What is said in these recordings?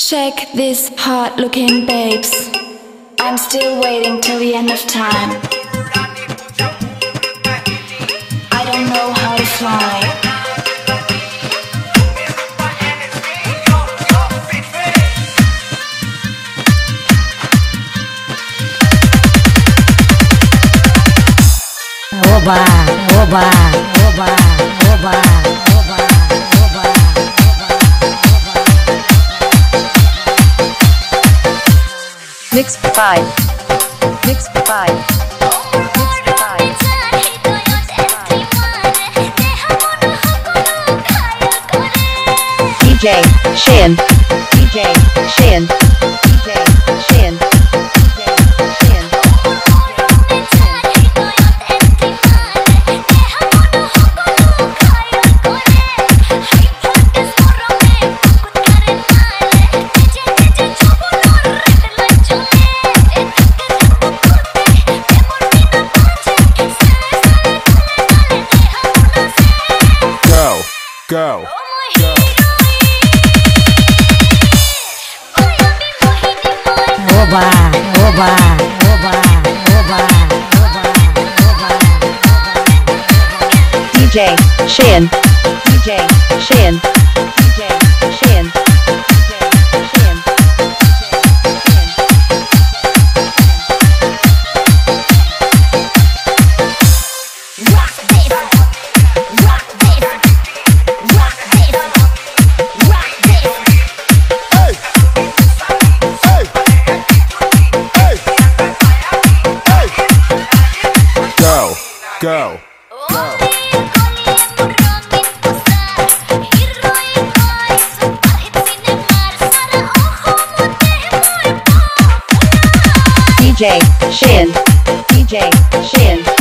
Check this hot looking babes. I'm still waiting till the end of time. I don't know how to fly. Oba, oba, oba, oba, Mix five. Mix five. Mix five. DJ Shyon. DJ Shyon. Go, go. oba, oba, oba, oba, oba, oba. DJ Shyon. DJ Shyon. Go, go. DJ Shyon. DJ Shyon.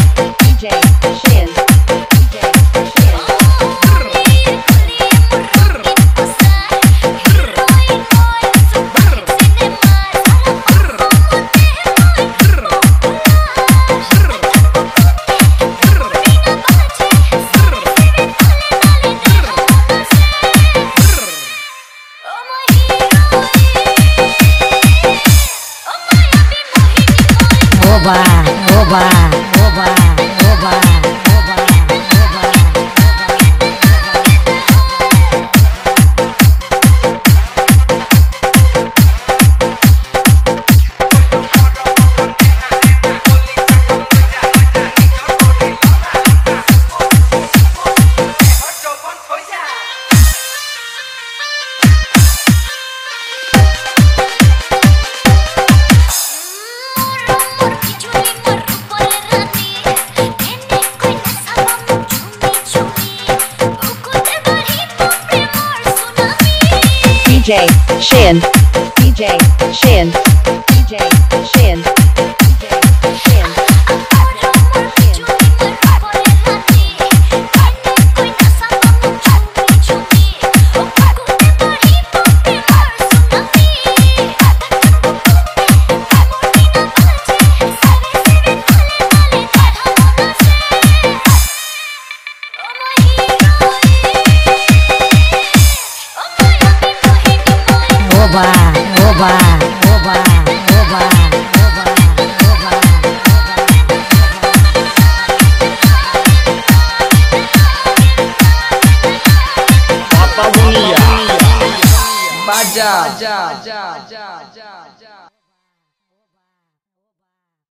Oba, DJ Shyon. DJ Shyon. भैया बाजा